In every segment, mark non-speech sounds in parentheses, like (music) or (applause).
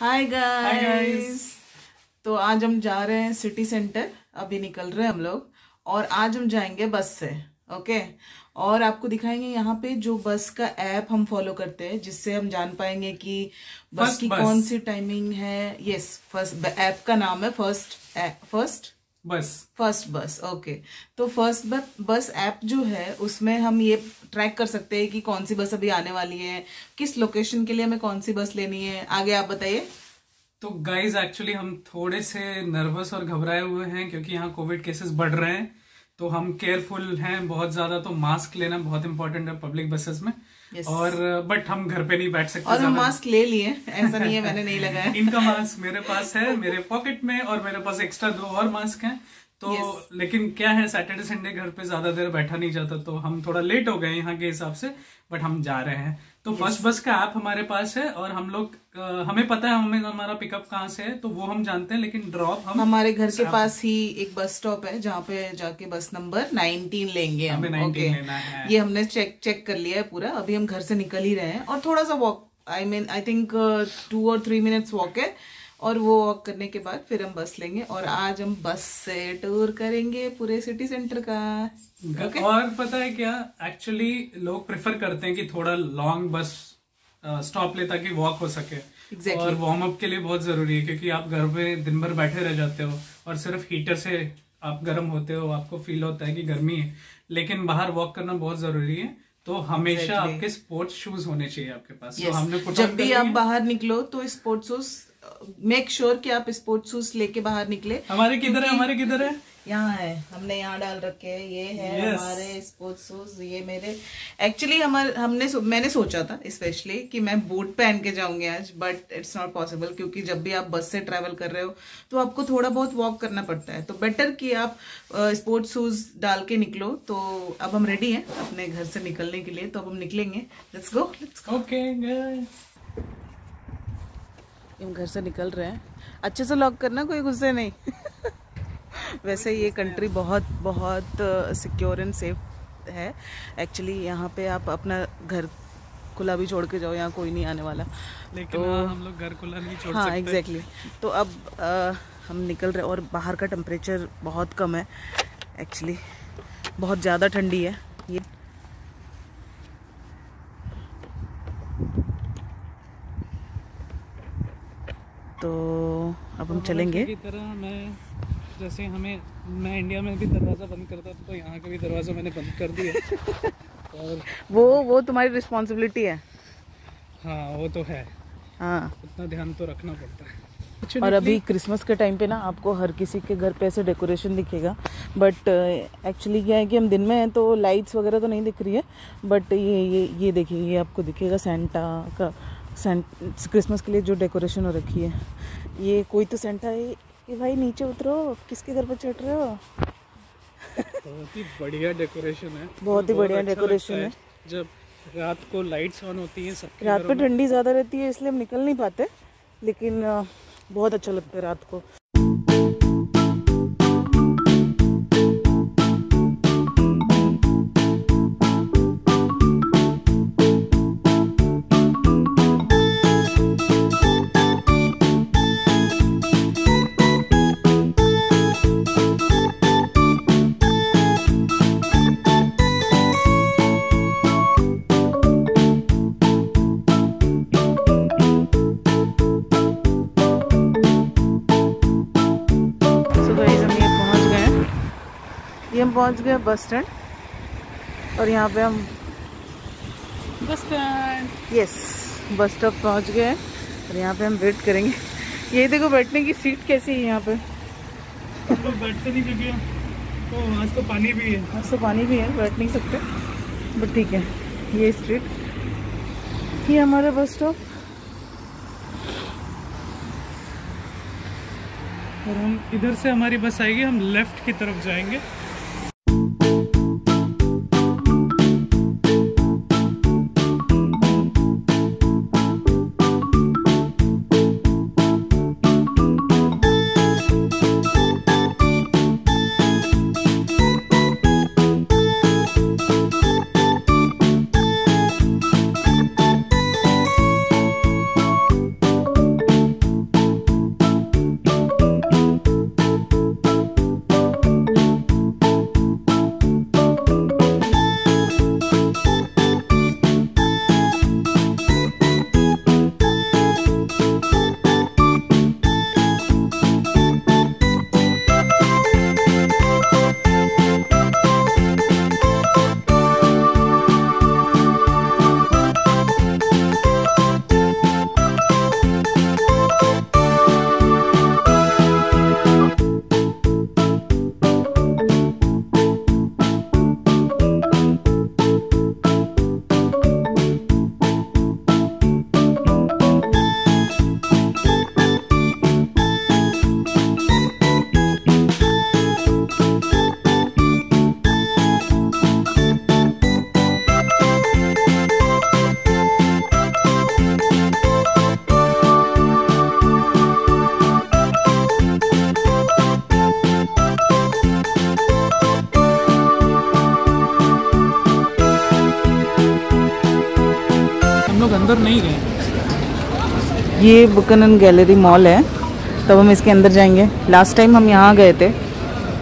Hi guys तो आज हम जा रहे हैं सिटी सेंटर अभी निकल रहे हैं हम लोग और आज हम जाएँगे बस से ओके और आपको दिखाएँगे यहाँ पे जो बस का ऐप हम फॉलो करते हैं जिससे हम जान पाएँगे कि बस की bus. कौन सी टाइमिंग है. यस फ़र्स्ट ऐप का नाम है first first bus. First bus okay तो फ़र्स्ट बस ऐप जो है उसमें हम ये ट्रैक कर सकते हैं कि कौन सी बस अभी आने वाली है किस लोकेशन के लिए हमें कौन सी बस लेनी है आगे आप बताइए। तो गाइज़ एक्चुअली हम थोड़े से नर्वस और घबराए हुए हैं क्योंकि यहाँ कोविड केसेस बढ़ रहे हैं। तो हम केयरफुल हैं बहुत ज़्यादा तो मास्क लेना बहुत इंपॉर्टेंट है पब्लिक बसेस में। Yes. और बट हम घर पे नहीं बैठ सकते और हम मास्क ले लिए ऐसा नहीं है मैंने नहीं लगाया। (laughs) इनका मास्क मेरे पास है मेरे पॉकेट में और मेरे पास एक्स्ट्रा दो और मास्क हैं। तो Yes. लेकिन क्या है सैटरडे संडे घर पे ज़्यादा देर बैठा नहीं जाता तो हम थोड़ा लेट हो गए यहाँ के हिसाब से बट हम जा रहे हैं तो फ़र्स्ट बस का ऐप हमारे पास है और हम लोग हमें पता है हमें हमारा पिकअप कहाँ से है तो वो हम जानते हैं लेकिन ड्रॉप हम हमारे घर के पास ही एक बस स्टॉप है जहाँ पे जाके बस नंबर 19 लेंगे हम हमें 19 ओके लेना है। ये हमने चेक चेक कर लिया है पूरा अभी हम घर से निकल ही रहे हैं और थोड़ा सा walk I mean I think two और थ्री मिनट्स वॉक है और वो वॉक करने के बाद फिर हम बस लेंगे और आज हम बस से टूर करेंगे पूरे सिटी सेंटर का okay? और पता है क्या एक्चुअली लोग प्रेफर करते हैं कि थोड़ा लॉन्ग बस स्टॉप ले ताकि वॉक हो सके Exactly. और वार्म अप के लिए बहुत ज़रूरी है क्योंकि आप घर में दिन भर बैठे रह जाते हो और सिर्फ़ हीटर से आप गर्म होते हो आपको फील होता है कि गर्मी है लेकिन बाहर वॉक करना बहुत ज़रूरी है तो हमेशा Exactly. आपके स्पोर्ट्स शूज़ होने चाहिए आपके पास तो Yes. हमने जब भी आप बाहर निकलो तो स्पोर्ट्स शूज़ मेक श्योर कि आप स्पोर्ट्स शूज़ लेके बाहर निकले हमारे किधर है हमारे किधर है? यहाँ है हमने यहाँ डाल रखे हैं ये है Yes. हमारे स्पोर्ट्स शूज़ ये मेरे। एक्चुअली हमारे हमने मैंने सोचा था स्पेशली कि मैं बूट पहन के जाऊँगी आज बट इट्स नॉट पॉसिबल क्योंकि जब भी आप बस से ट्रैवल कर रहे हो तो आपको थोड़ा बहुत वॉक करना पड़ता है। तो बेटर कि आप स्पोर्ट्स शूज़ डाल के निकलो तो अब हम रेडी हैं अपने घर से निकलने के लिए तो अब हम निकलेंगे। लेट्स गो लेट्स ओके हम घर से निकल रहे हैं। अच्छे से लॉक करना कोई गुस्से नहीं। (laughs) वैसे ये कंट्री बहुत बहुत सिक्योर एंड सेफ़ है। एक्चुअली यहाँ पे आप अपना घर खुला भी छोड़ के जाओ यहाँ कोई नहीं आने वाला। लेकिन हाँ, हम लोग घर खुला नहीं छोड़ हाँ एग्जैक्टली तो अब अ, हम निकल रहे हैं और बाहर का टेम्परेचर बहुत कम है। एक्चुअली बहुत ज़्यादा ठंडी है। ये तो अब हम चलेंगे। की तरह मैं जैसे हमें मैं इंडिया में भी दरवाज़ा बंद करता था तो यहाँ का भी दरवाज़ा मैंने बंद कर दिया। (laughs) और वो वो तुम्हारी रिस्पॉन्सिबिलिटी है। हाँ वो तो है। हाँ। उतना ध्यान तो रखना पड़ता है। और अभी क्रिसमस के टाइम पे ना आपको हर किसी के घर पे ऐसे डेकोरेशन दिखेगा। बट एक्चुअली क्या है कि हम दिन में हैं तो लाइट्स वगैरह तो नहीं दिख रही है। बट ये ये ये देखिए ये आपको दिखेगा सेंटा का। क्रिसमस के लिए जो डेकोरेशन हो रखी है। ये कोई तो सेंटा है ये भाई नीचे उतरो किसके घर पर चढ़ रहे हो? बहुत ही बढ़िया डेकोरेशन है। बहुत ही बढ़िया अच्छा डेकोरेशन है। जब रात को लाइट्स ऑन होती हैं सबके रात पे ठंडी ज़्यादा रहती है इसलिए हम निकल नहीं पाते लेकिन बहुत अच्छा लगता है रात को। पहुँच गए बस स्टैंड। और यहाँ पे हम bus stand. Yes bus stop पहुँच गए और यहाँ पे हम वेट करेंगे। ये देखो बैठने की सीट कैसी है यहाँ पे। लोग बैठते नहीं क्योंकि तो आज तो पानी भी है। आज तो पानी भी है बैठ नहीं सकते। बट ठीक है ये स्ट्रीट ये हमारा बस स्टॉप और हम इधर से हमारी बस आएगी हम लेफ़्ट की तरफ़ जाएँगे। ये बुकनन गैलरी मॉल है तब हम इसके अंदर जाएँगे लास्ट टाइम हम यहाँ गए थे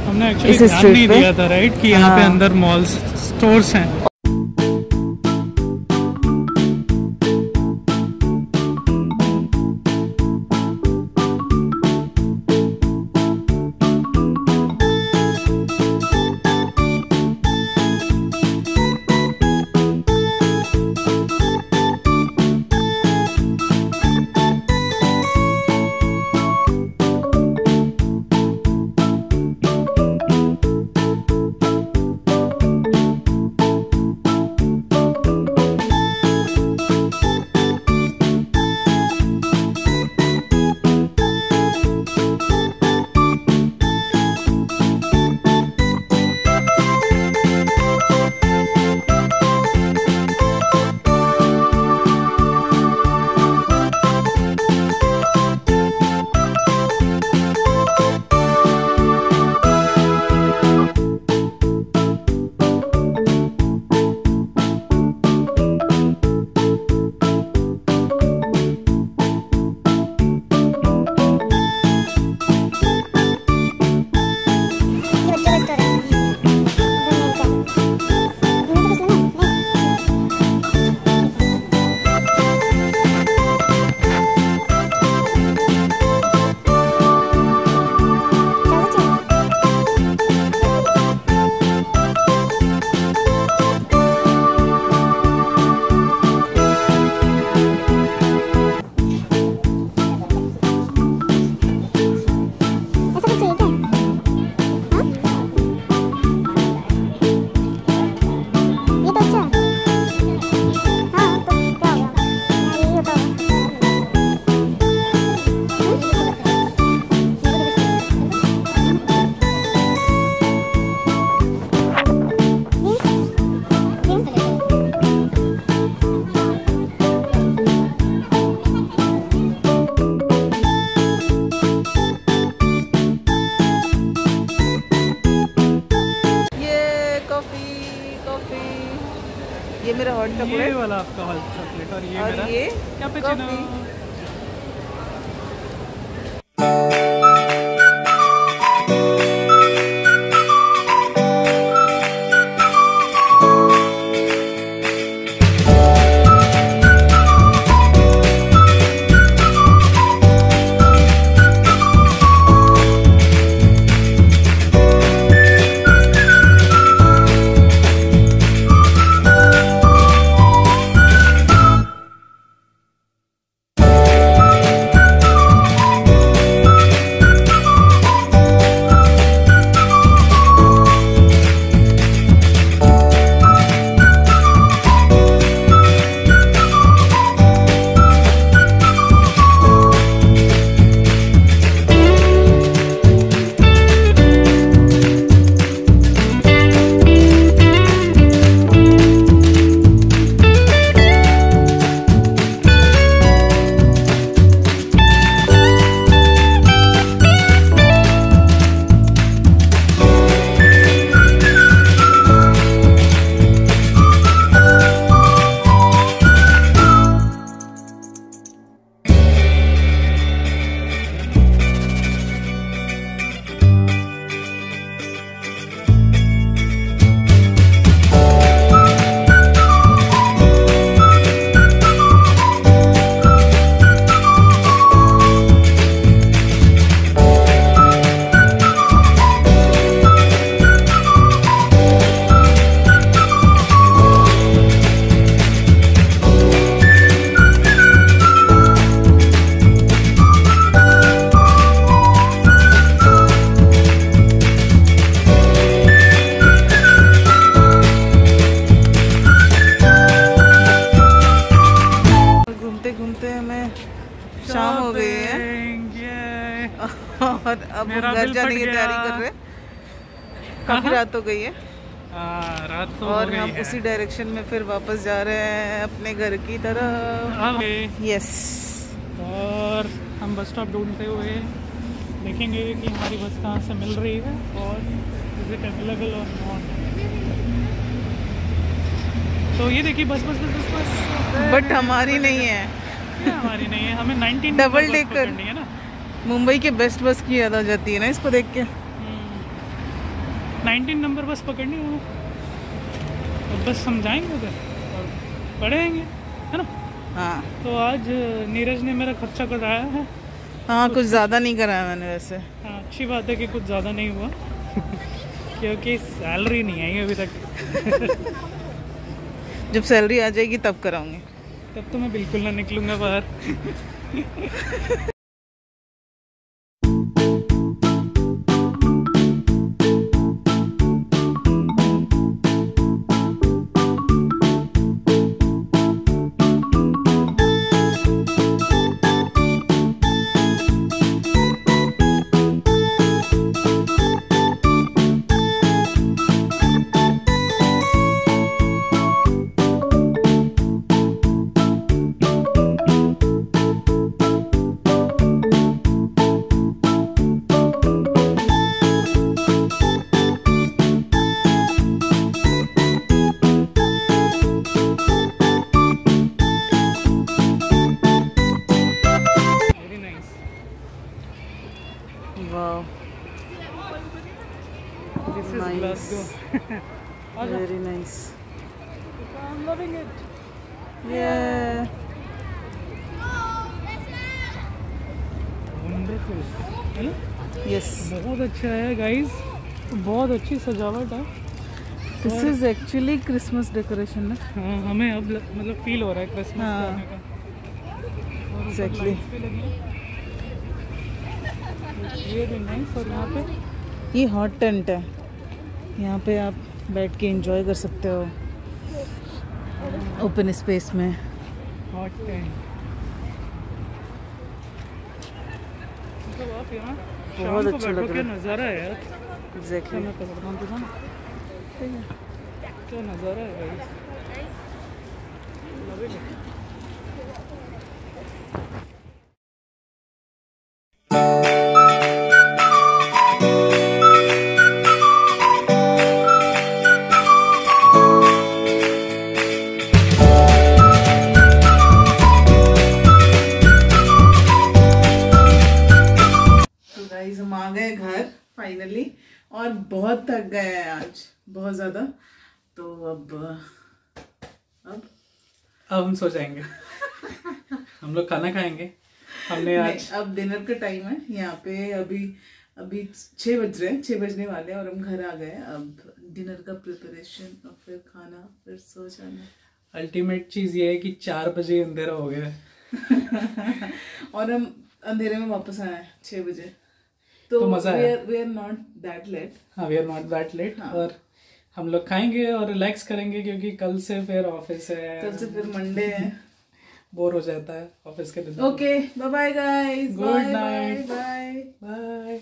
हमने एक्चुअली इस नहीं पे? दिया था राइट कि यहाँ पे हाँ। अंदर मॉल्स स्टोर्स हैं वाला आपका हॉट चॉकलेट और ये और मेरा ये कैपेचिनो कॉफ़ी मेरा घर जाने की तैयारी कर रहे हैं काफ़ी रात हो गई है हाँ, रात तो और हम उसी डायरेक्शन में फिर वापस जा रहे हैं अपने घर की तरफ़ यस और हम बस स्टॉप ढूंढते हुए देखेंगे कि हमारी बस कहाँ से मिल रही है और is it available or not तो ये देखिए बस बस बस बस बस बट हमारी नहीं है हमारी नहीं है हमें 19 Double नंबर बस decker। पकड़नी है ना मुंबई के बेस्ट बस की याद आ जाती है ना इसको देख के? नाइनटीन नंबर बस पकड़नी है और बस समझाएँगे उधर और पढ़ेंगे है ना? हाँ। तो आज नीरज ने मेरा खर्चा कराया है। हाँ कुछ ज़्यादा नहीं कराया मैंने वैसे। हाँ अच्छी बात है कि कुछ ज़्यादा नहीं हुआ। क्योंकि सैलरी नहीं आई अभी तक। (laughs) जब सैलरी आ जाएगी तब कराऊँगी। तब तो मैं बिल्कुल ना निकलूँगा बाहर। (laughs) Very nice I am loving it wonderful है ना यस बहुत अच्छा है गाइस बहुत अच्छी सजावट है। This is actually Christmas decoration ना? हाँ हमें अब मतलब फील हो रहा है क्रिसमस हाँ। का। Exactly. ये भी नाइस और यहाँ पे ये हॉट टेंट है। यहाँ पे आप बैठ के इंजॉय कर सकते हो। ओपन स्पेस में। हॉट यहाँ बहुत अच्छा लग रहा नज़ारा है यार। एग्जैक्टली हूँ है क्या नज़ारा है गाइस हम आ गए घर फाइनली और बहुत थक गए हैं आज बहुत ज़्यादा. तो अब अब? अब हम सो जाएँगे हम लोग खाना खाएँगे। हमने आज अब डिनर का टाइम है। यहाँ पे अभी अभी छः बज रहे हैं छः बजने वाले हैं और हम घर आ गए अब डिनर का प्रिपरेशन और फिर खाना फिर सो जाना। अल्टीमेट चीज़ ये है कि चार बजे अंधेरा हो गया (laughs) और हम अंधेरे में वापस आए हैं छः बजे। तो तो मज़ा आया। We are not that late हाँ we are not that late हाँ। और हम लोग खाएँगे और रिलैक्स करेंगे क्योंकि कल से फिर ऑफ़िस है। कल से फिर मंडे है। (laughs) बोर हो जाता है ऑफ़िस के दिन। Okay bye bye guys good night bye bye